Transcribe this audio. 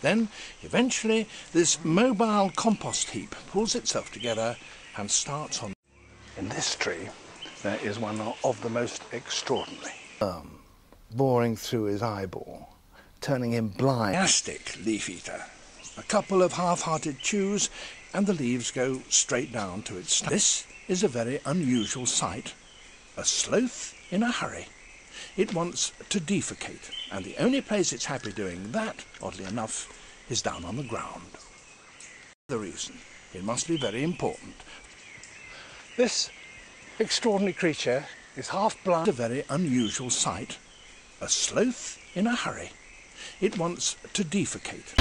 Then, eventually, this mobile compost heap pulls itself together and starts on. In this tree, there is one of the most extraordinary. Um, boring through his eyeball, turning him blind. Astic leaf eater. A couple of half-hearted chews, and the leaves go straight down to its. Stomach. This is a very unusual sight. A sloth in a hurry. It wants to defecate, and the only place it's happy doing that, oddly enough, is down on the ground. The reason, it must be very important. This extraordinary creature is half blind. A very unusual sight. A sloth in a hurry. It wants to defecate.